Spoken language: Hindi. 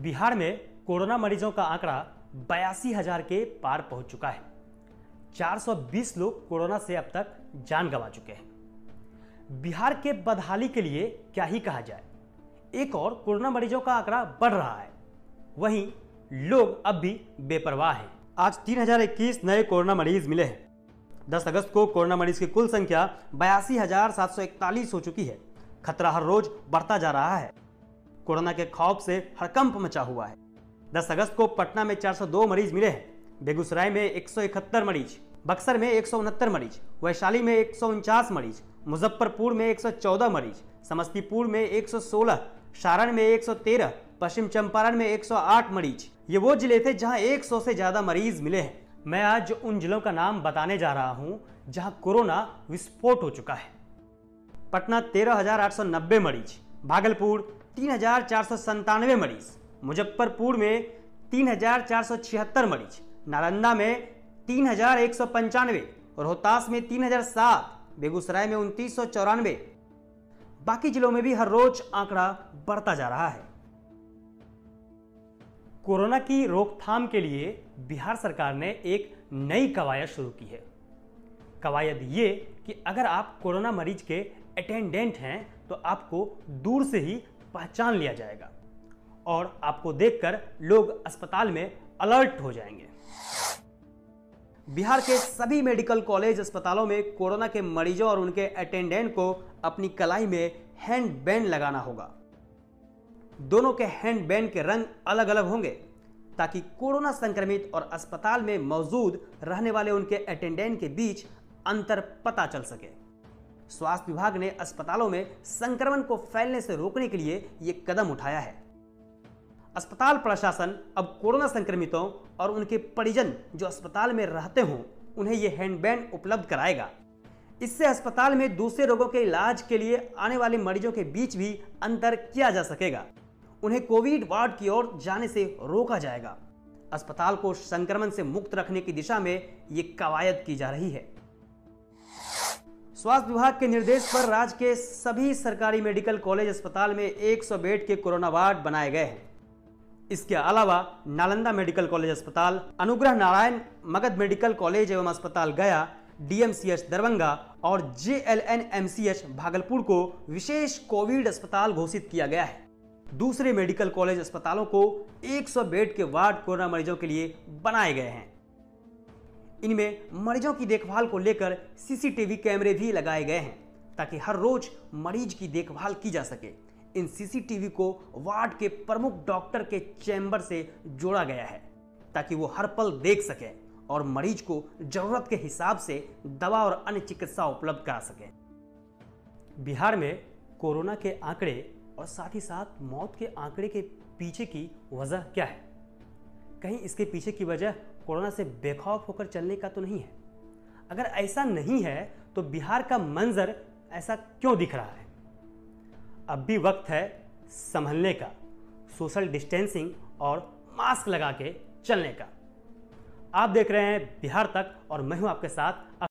बिहार में कोरोना मरीजों का आंकड़ा बयासी हज़ार के पार पहुँच चुका है। 420 लोग कोरोना से अब तक जान गंवा चुके हैं। बिहार के बदहाली के लिए क्या ही कहा जाए? एक और कोरोना मरीजों का आंकड़ा बढ़ रहा है। वहीं लोग अब भी बेपरवाह हैं। आज 3021 नए कोरोना मरीज़ मिले हैं। 10 अगस्त को कोरोना मरीज़ की कुल संख्या बयासी हो चुकी है। खतरा हर रोज बढ़ता जा रहा है। कोरोना के खौफ से हड़कंप मचा हुआ है। 10 अगस्त को पटना में 402 मरीज़ मिले हैं। बेगूसराय में एक सौ इकहत्तर मरीज़ बक्सर में एक सौ उनहत्तर मरीज़ वैशाली में एक सौ उनचास मरीज़ मुजफ्फरपुर में 114 मरीज़ समस्तीपुर में 116 सारण में 113 पश्चिम चंपारण में 108 मरीज़। ये वो ज़िले थे जहाँ 100 से ज़्यादा मरीज़ मिले हैं। मैं आज उन जिलों का नाम बताने जा रहा हूँ जहाँ कोरोना विस्फोट हो चुका है। पटना 13,890 मरीज़ भागलपुर तीन हज़ार मरीज़। मुजफ्फरपुर में तीन हज़ार चार सौ छिहत्तर मरीज़। नालंदा में तीन हज़ार एक सौ पंचानवे रोहतास में तीन हज़ार सात, बेगूसराय में उनतीस सौ चौरानवे। बाकी जिलों में भी हर रोज आंकड़ा बढ़ता जा रहा है। कोरोना की रोकथाम के लिए बिहार सरकार ने एक नई कवायद शुरू की है। कवायद ये कि अगर आप कोरोना मरीज़ के अटेंडेंट हैं तो आपको दूर से ही पहचान लिया जाएगा और आपको देखकर लोग अस्पताल में अलर्ट हो जाएँगे। बिहार के सभी मेडिकल कॉलेज अस्पतालों में कोरोना के मरीजों और उनके अटेंडेंट को अपनी कलाई में हैंड बैंड लगाना होगा। दोनों के हैंड बैंड के रंग अलग अलग होंगे ताकि कोरोना संक्रमित और अस्पताल में मौजूद रहने वाले उनके अटेंडेंट के बीच अंतर पता चल सके। स्वास्थ्य विभाग ने अस्पतालों में संक्रमण को फैलने से रोकने के लिए यह कदम उठाया है। अस्पताल प्रशासन अब कोरोना संक्रमितों और उनके परिजन जो अस्पताल में रहते हों, उन्हें यह हैंडबैंड उपलब्ध कराएगा। इससे अस्पताल में दूसरे रोगों के इलाज के लिए आने वाले मरीजों के बीच भी अंतर किया जा सकेगा। उन्हें कोविड वार्ड की ओर जाने से रोका जाएगा। अस्पताल को संक्रमण से मुक्त रखने की दिशा में ये कवायद की जा रही है। स्वास्थ्य विभाग के निर्देश पर राज्य के सभी सरकारी मेडिकल कॉलेज अस्पताल में 100 बेड के कोरोना वार्ड बनाए गए हैं। इसके अलावा नालंदा मेडिकल कॉलेज अस्पताल, अनुग्रह नारायण मगध मेडिकल कॉलेज एवं अस्पताल गया, डीएमसीएच दरभंगा और जेएलएनएमसीएच भागलपुर को विशेष कोविड अस्पताल घोषित किया गया है। दूसरे मेडिकल कॉलेज अस्पतालों को 100 बेड के वार्ड कोरोना मरीजों के लिए बनाए गए हैं। इनमें मरीजों की देखभाल को लेकर सीसीटीवी कैमरे भी लगाए गए हैं, ताकि हर रोज मरीज़ की देखभाल की जा सके। इन सीसीटीवी को वार्ड के प्रमुख डॉक्टर के चैम्बर से जोड़ा गया है, ताकि वो हर पल देख सके और मरीज़ को ज़रूरत के हिसाब से दवा और अन्य चिकित्सा उपलब्ध करा सके। बिहार में कोरोना के आंकड़े और साथ ही साथ मौत के आंकड़े के पीछे की वजह क्या है? कहीं इसके पीछे की वजह कोरोना से बेखौफ होकर चलने का तो नहीं है। अगर ऐसा नहीं है तो बिहार का मंजर ऐसा क्यों दिख रहा है? अब भी वक्त है संभलने का, सोशल डिस्टेंसिंग और मास्क लगा के चलने का। आप देख रहे हैं बिहार तक और मैं हूँ आपके साथ